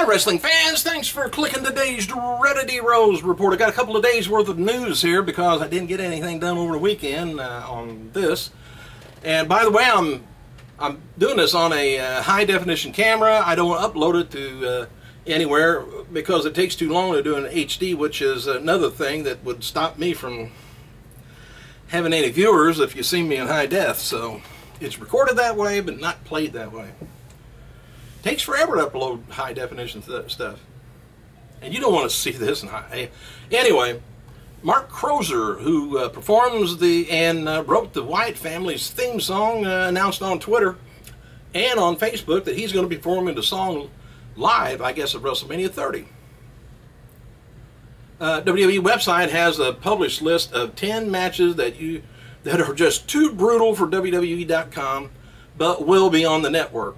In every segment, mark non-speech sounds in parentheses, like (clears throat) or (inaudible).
Hi, wrestling fans. Thanks for clicking today's Dreaded Rose report. I got a couple of days worth of news here because I didn't get anything done over the weekend uh, on this. And by the way, I'm I'm doing this on a uh, high definition camera. I don't upload it to uh, anywhere because it takes too long to do an HD, which is another thing that would stop me from having any viewers if you see me in high def. So it's recorded that way, but not played that way. Takes forever to upload high definition stuff. And you don't want to see this high. Anyway, Mark Crozer, who uh, performs the and uh, wrote the Wyatt family's theme song, uh, announced on Twitter and on Facebook that he's going to be performing the song live, I guess, at WrestleMania 30. Uh, WWE website has a published list of 10 matches that you that are just too brutal for WWE.com, but will be on the network.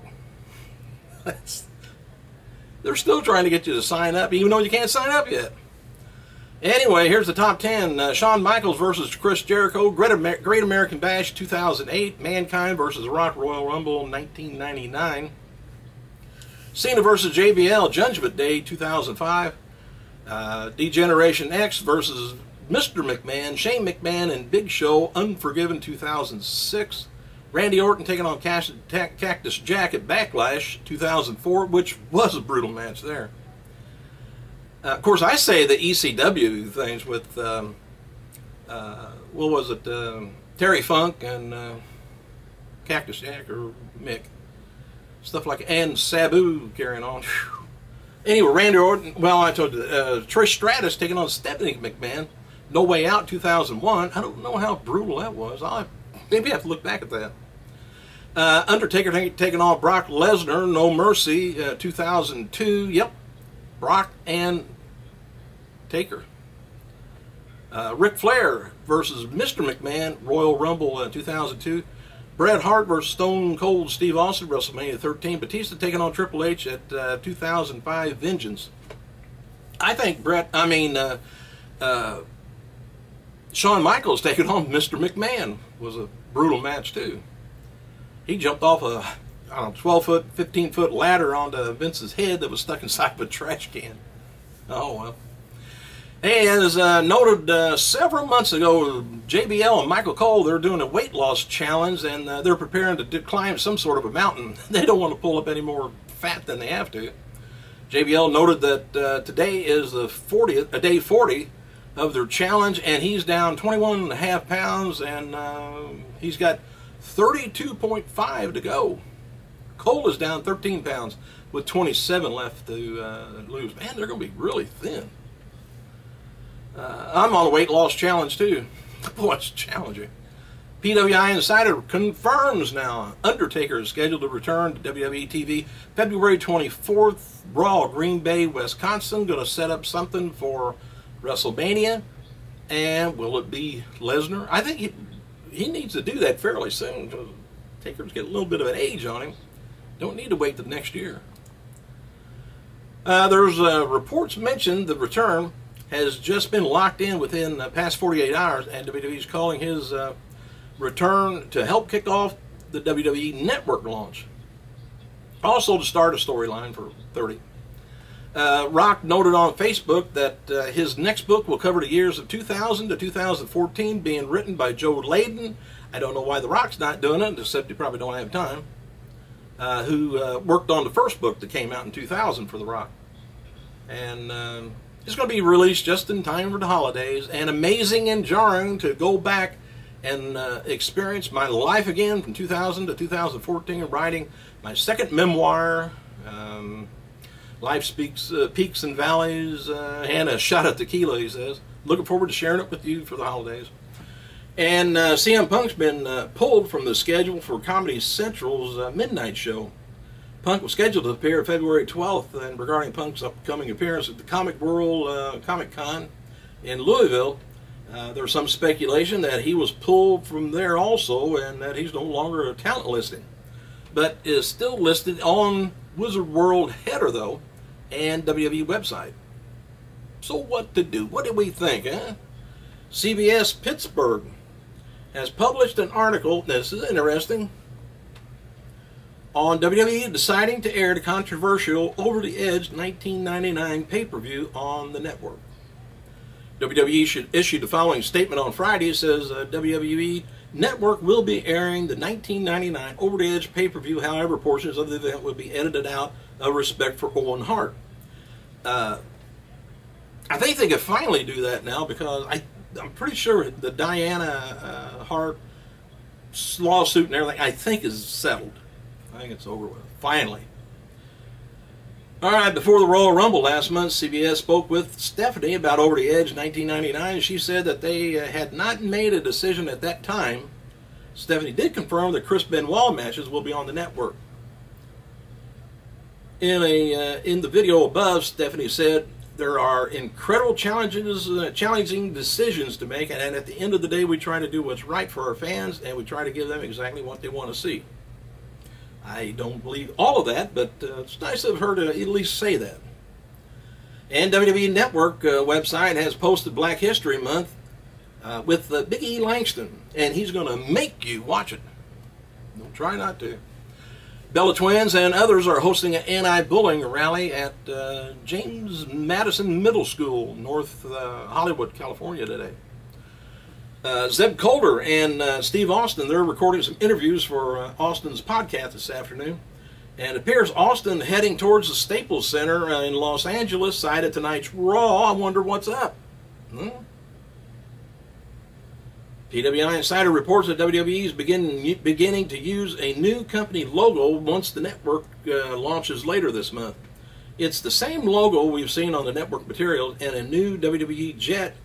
They're still trying to get you to sign up, even though you can't sign up yet. Anyway, here's the top 10. Uh, Shawn Michaels versus Chris Jericho, Great, Amer Great American Bash 2008, Mankind versus Rock Royal Rumble 1999, Cena versus JBL Judgment Day 2005, uh, D-Generation X versus Mr. McMahon, Shane McMahon, and Big Show Unforgiven 2006, Randy Orton taking on Cactus Jack at Backlash 2004, which was a brutal match there. Uh, of course, I say the ECW things with, um, uh, what was it, uh, Terry Funk and uh, Cactus Jack or Mick. Stuff like, and Sabu carrying on. Whew. Anyway, Randy Orton, well, I told you, uh, Trish Stratus taking on Stephanie McMahon. No Way Out 2001. I don't know how brutal that was. I'll maybe have to look back at that. Uh, Undertaker taking on Brock Lesnar, No Mercy, uh, 2002. Yep, Brock and Taker. Uh, Ric Flair versus Mr. McMahon, Royal Rumble uh, 2002. Bret Hart versus Stone Cold Steve Austin, WrestleMania 13. Batista taking on Triple H at uh, 2005 Vengeance. I think Bret, I mean, uh, uh, Shawn Michaels taking on Mr. McMahon was a brutal match too he jumped off a I don't know, 12 foot, 15 foot ladder onto Vince's head that was stuck inside of a trash can. Oh well. And as uh, noted uh, several months ago, JBL and Michael Cole, they're doing a weight loss challenge and uh, they're preparing to climb some sort of a mountain. (laughs) They don't want to pull up any more fat than they have to. JBL noted that uh, today is the 40th, a day 40 of their challenge and he's down 21 and a half pounds and uh, he's got 32.5 to go. Cole is down 13 pounds with 27 left to uh, lose. Man, they're going to be really thin. Uh, I'm on a weight loss challenge too. (laughs) Boy, it's challenging. PWI Insider confirms now Undertaker is scheduled to return to WWE TV February 24th. Raw, Green Bay, Wisconsin. Going to set up something for WrestleMania. And will it be Lesnar? I think he, he needs to do that fairly soon. Taker's get a little bit of an age on him. Don't need to wait the next year. Uh, there's uh, reports mentioned the return has just been locked in within the past 48 hours, and WWE is calling his uh, return to help kick off the WWE Network launch. Also to start a storyline for 30. Uh, Rock noted on Facebook that uh, his next book will cover the years of 2000 to 2014, being written by Joe Layden. I don't know why The Rock's not doing it, except he probably don't have time. Uh, who uh, worked on the first book that came out in 2000 for The Rock. And um, it's going to be released just in time for the holidays. And amazing and jarring to go back and uh, experience my life again from 2000 to 2014, writing my second memoir. Um, Life speaks uh, peaks and valleys uh, and a shot of tequila, he says. Looking forward to sharing it with you for the holidays. And uh, CM Punk's been uh, pulled from the schedule for Comedy Central's uh, midnight show. Punk was scheduled to appear February 12th, and regarding Punk's upcoming appearance at the Comic World uh, Comic Con in Louisville, there's some speculation that he was pulled from there also and that he's no longer a talent listing, but is still listed on Wizard World header, though, and WWE website. So what to do? What do we think, huh? CBS Pittsburgh has published an article, this is interesting, on WWE deciding to air the controversial Over the Edge 1999 pay per view on the network. WWE should issue the following statement on Friday. It says uh, WWE Network will be airing the 1999 Over the Edge pay per view, however, portions of the event will be edited out of respect for Owen Hart. Uh, I think they could finally do that now because I, I'm pretty sure the Diana uh, Hart lawsuit and everything, I think, is settled. I think it's over with. Finally. All right, before the Royal Rumble last month, CBS spoke with Stephanie about Over the Edge 1999. She said that they uh, had not made a decision at that time. Stephanie did confirm that Chris Benoit matches will be on the network. In a uh, in the video above, Stephanie said there are incredible challenges, uh, challenging decisions to make, and at the end of the day, we try to do what's right for our fans, and we try to give them exactly what they want to see. I don't believe all of that, but uh, it's nice of her to at least say that. And WWE Network uh, website has posted Black History Month uh, with uh, Big E Langston, and he's going to make you watch it. Don't try not to. Bella Twins and others are hosting an anti-bullying rally at uh, James Madison Middle School, North uh, Hollywood, California today. Uh, Zeb Colter and uh, Steve Austin, they're recording some interviews for uh, Austin's podcast this afternoon. And it appears Austin heading towards the Staples Center uh, in Los Angeles, side of tonight's Raw. I wonder what's up. Hmm? PWI Insider reports that WWE is begin, beginning to use a new company logo once the network uh, launches later this month. It's the same logo we've seen on the network materials and a new WWE jet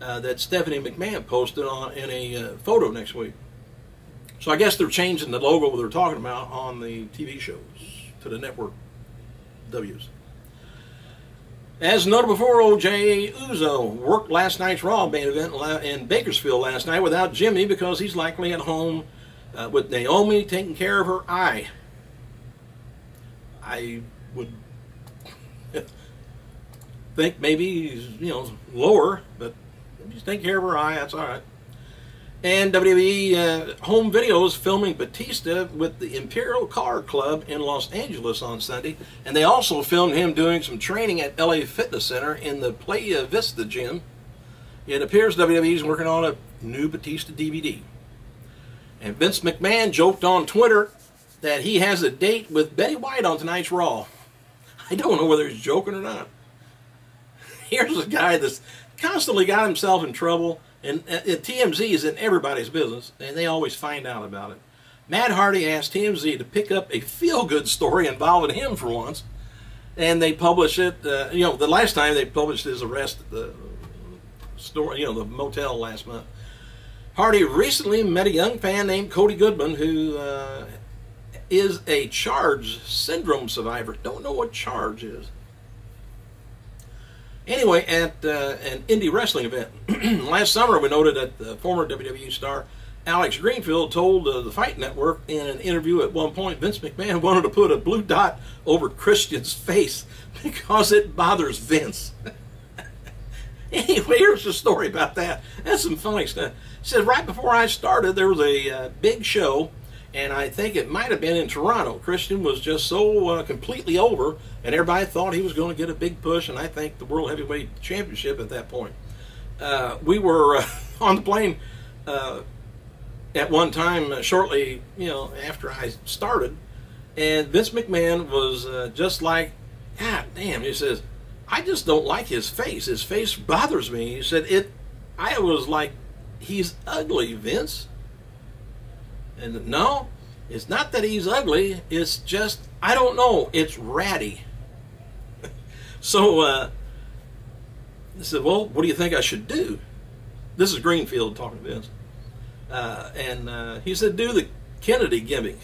uh, that Stephanie McMahon posted on in a uh, photo next week. So I guess they're changing the logo they're talking about on the TV shows to the network W's. As noted before, old Jey Uso worked last night's Raw main event in Bakersfield last night without Jimmy because he's likely at home uh, with Naomi taking care of her eye. I would (laughs) think maybe he's, you know, lower, but just taking care of her eye, that's all right. And WWE uh, Home Videos filming Batista with the Imperial Car Club in Los Angeles on Sunday. And they also filmed him doing some training at LA Fitness Center in the Playa Vista gym. It appears WWE is working on a new Batista DVD. And Vince McMahon joked on Twitter that he has a date with Betty White on tonight's Raw. (laughs) I don't know whether he's joking or not. (laughs) Here's a guy that's constantly got himself in trouble and uh, TMZ is in everybody's business, and they always find out about it. Matt Hardy asked TMZ to pick up a feel-good story involving him for once, and they publish it. Uh, you know, the last time they published his arrest the store, you know, the motel last month. Hardy recently met a young fan named Cody Goodman who uh, is a charge syndrome survivor. Don't know what charge is. Anyway, at uh, an indie wrestling event (clears throat) last summer, we noted that the former WWE star Alex Greenfield told uh, the Fight Network in an interview at one point Vince McMahon (laughs) wanted to put a blue dot over Christian's face (laughs) because it bothers Vince. (laughs) anyway, here's the story about that. That's some funny stuff. It says right before I started, there was a uh, big show and I think it might have been in Toronto. Christian was just so uh, completely over, and everybody thought he was going to get a big push, and I think the World Heavyweight Championship at that point. Uh, we were uh, (laughs) on the plane uh, at one time, uh, shortly, you know, after I started, and Vince McMahon was uh, just like, God damn, he says, I just don't like his face. His face bothers me. He said, it, I was like, he's ugly, Vince. And no, it's not that he's ugly. It's just, I don't know. It's ratty. (laughs) so uh, I said, well, what do you think I should do? This is Greenfield talking to Vince. Uh, and uh, he said, do the Kennedy gimmick.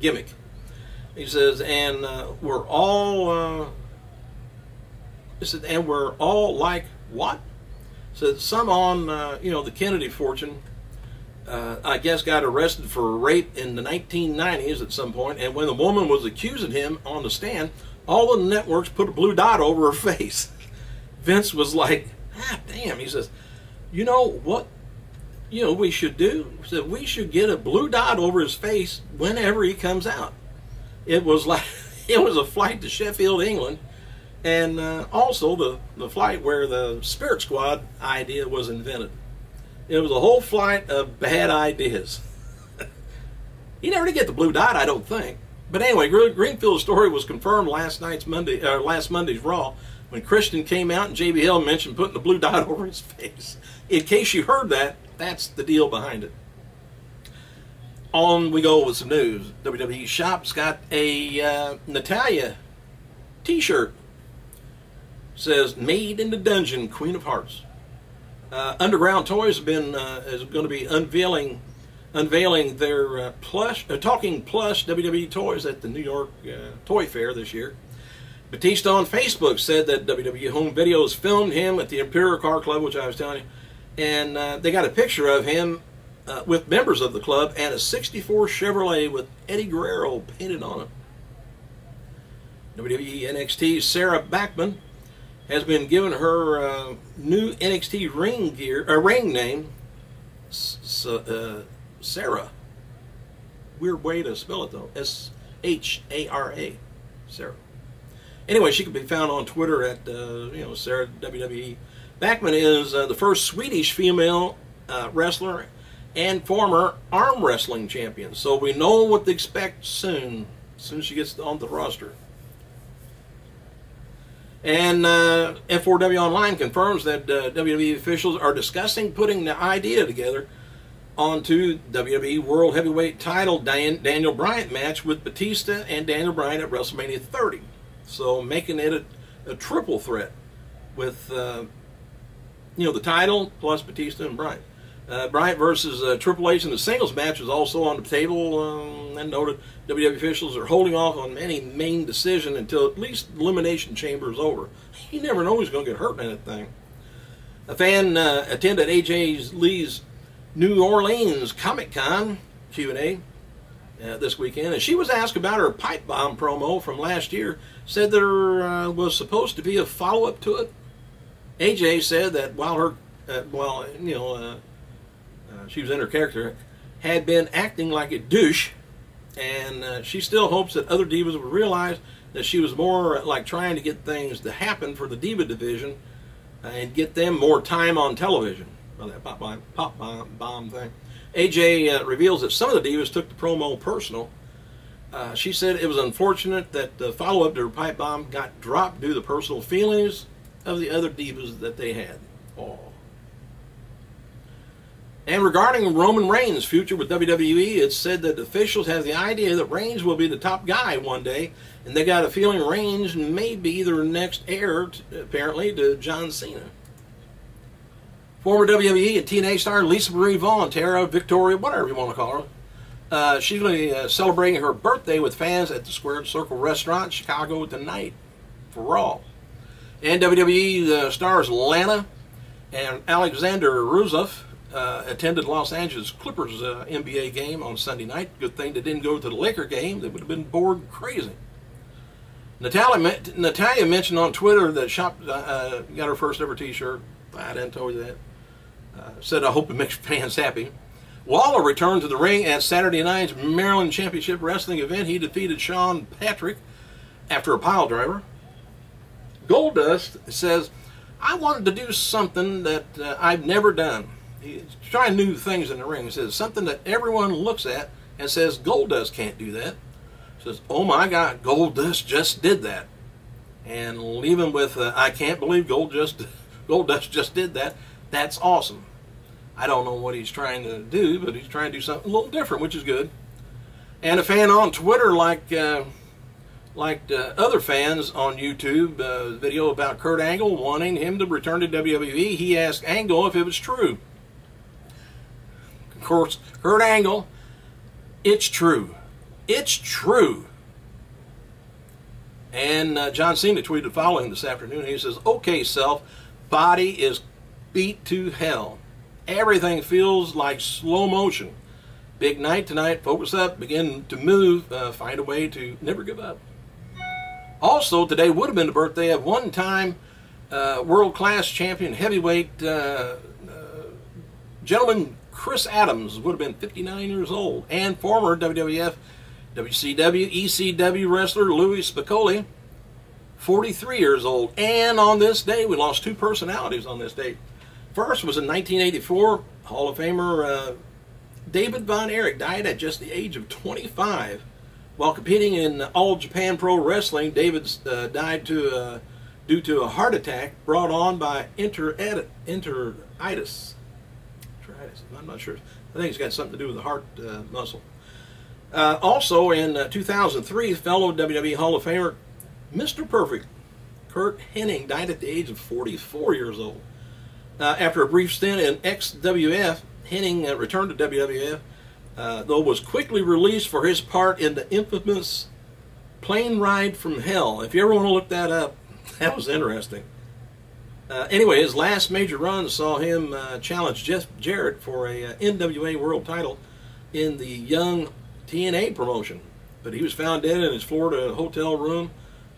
Gimmick. He says, and uh, we're all. Uh, he said, and we're all like what? Said some on, uh, you know, the Kennedy fortune uh, I guess, got arrested for rape in the 1990s at some point, and when the woman was accusing him on the stand, all the networks put a blue dot over her (laughs) face. Vince was like, ah, damn. He says, you know what? You know we should do. He said we should get a blue dot over his face whenever he comes out. It was like (laughs) it was a flight to Sheffield, England, and uh, also the the flight where the Spirit Squad idea was invented. It was a whole flight of bad ideas. (laughs) he never did get the blue dot, I don't think. But anyway, Greenfield's story was confirmed last night's Monday, uh, last Monday's Raw, when Christian came out and JBL mentioned putting the blue dot (laughs) over his face. In case you heard that, that's the deal behind it. On we go with some news. WWE Shop's got a uh, Natalya T-shirt. Says "Made in the Dungeon, Queen of Hearts." Uh, Underground Toys have been uh, is going to be unveiling unveiling their uh, plush, uh, talking plush WWE toys at the New York uh, Toy Fair this year. Batista on Facebook said that WWE Home Videos filmed him at the Imperial Car Club, which I was telling you, and uh, they got a picture of him with members of the club and a 64 Chevrolet with Eddie Guerrero painted on it. WWE NXT Sarah Backman has been given her uh, new NXT ring gear, a uh, ring name, uh, Sarah. Weird way to spell it though. S H A R A, Sarah. Anyway, she can be found on Twitter at uh, you know Sarah WWE. Backman is uh, the first Swedish female uh, wrestler and former arm wrestling champion. So we know what to expect soon, as soon as she gets on the roster. And uh, F4W Online confirms that uh, WWE officials are discussing putting the idea together onto WWE World Heavyweight Title Dan Daniel Bryan match with Batista and Daniel Bryan at WrestleMania 30. So making it a, a triple threat with uh, you know the title plus Batista and Bryan. Uh, Bryan versus uh, Triple H in the singles match is also on the table. Um, and noted WWE officials are holding off on any main decision until at least Elimination Chamber is over. You never know who's going to get hurt in anything. A fan uh, attended AJ Lee's New Orleans Comic Con Q&A uh, this weekend, and she was asked about her pipe bomb promo from last year. Said there uh, was supposed to be a follow-up to it. AJ said that while her, uh, well, you know, uh, she was in her character, had been acting like a douche, and uh, she still hopes that other divas will realize that she was more like trying to get things to happen for the diva division and get them more time on television. Well, that pop bomb, pop bomb, bomb thing. AJ uh, reveals that some of the divas took the promo personal. Uh, she said it was unfortunate that the follow-up to her pipe bomb got dropped due to the personal feelings of the other divas that they had. Oh. And regarding Roman Reigns' future with WWE, it's said that officials have the idea that Reigns will be the top guy one day, and they got a feeling Reigns may be the next heir, apparently, to John Cena. Former WWE and TNA star Lisa Marie Varon, Tara, Victoria, whatever you want to call her, uh, she's going to be uh, celebrating her birthday with fans at the Squared Circle restaurant Chicago tonight for Raw. And WWE uh, stars Lana and Alexander Rusev uh, attended Los Angeles Clippers uh, NBA game on Sunday night. Good thing they didn't go to the Laker game. They would have been bored crazy. Natalia, Natalya mentioned on Twitter that Shop uh, uh, got her first ever T-shirt. I didn't tell you that. Uh, said, I hope it makes fans happy. Waller returned to the ring at Saturday night's Maryland Championship Wrestling event. He defeated Sean Patrick after a pile driver. Goldust says, I wanted to do something that uh, I've never done he's trying new things in the ring. He says something that everyone looks at and says Goldust can't do that. Says, oh my God, Goldust just did that, and leave him with uh, I can't believe Gold just (laughs) Goldust just did that. That's awesome. I don't know what he's trying to do, but he's trying to do something a little different, which is good. And a fan on Twitter, like uh, like uh, other fans on YouTube, uh, video about Kurt Angle wanting him to return to WWE, he asked Angle if it was true. Of course, Kurt Angle, it's true. It's true. And uh, John Cena tweeted the following this afternoon. He says, okay, self, body is beat to hell. Everything feels like slow motion. Big night tonight. Focus up. Begin to move. Uh, find a way to never give up. Also, today would have been the birthday of one-time uh, world-class champion heavyweight uh, uh gentleman Chris Adams would have been 59 years old, and former WWF WCW, ECW wrestler Louie Spicolli, 43 years old. And on this day, we lost two personalities on this date. First was in 1984, Hall of Famer uh, David Von Erich died at just the age of 25. While competing in All Japan Pro Wrestling, David uh, died to, uh, due to a heart attack brought on by enteritis. I'm not sure. I think it's got something to do with the heart uh, muscle. Uh, also in uh, 2003, fellow WWE Hall of Famer Mr. Perfect Curt Hennig died at the age of 44 years old. Uh, after a brief stint in XWF, Hennig uh, returned to WWF, though was quickly released for his part in the infamous Plane Ride from Hell. If you ever want to look that up, (laughs) that was interesting. Uh, anyway, his last major run saw him uh, challenge Jeff Jarrett for a uh, NWA World Title in the Young TNA promotion, but he was found dead in his Florida hotel room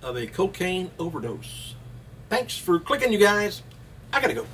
of a cocaine overdose. Thanks for clicking, you guys. I gotta go.